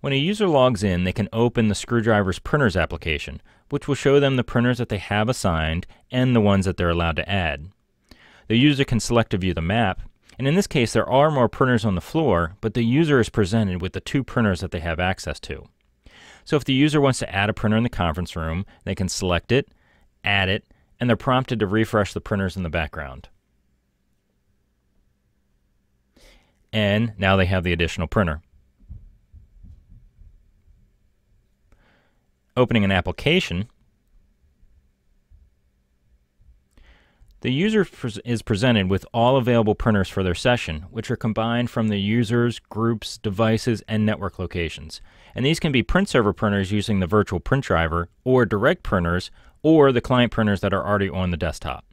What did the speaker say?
When a user logs in, they can open the ScrewDrivers Printers application, which will show them the printers that they have assigned and the ones that they're allowed to add. The user can select to view the map, and in this case there are more printers on the floor, but the user is presented with the two printers that they have access to. So if the user wants to add a printer in the conference room, they can select it, add it, and they're prompted to refresh the printers in the background. And now they have the additional printer. Opening an application, the user is presented with all available printers for their session, which are combined from the users, groups, devices, and network locations. And these can be print server printers using the virtual print driver, or direct printers, or the client printers that are already on the desktop.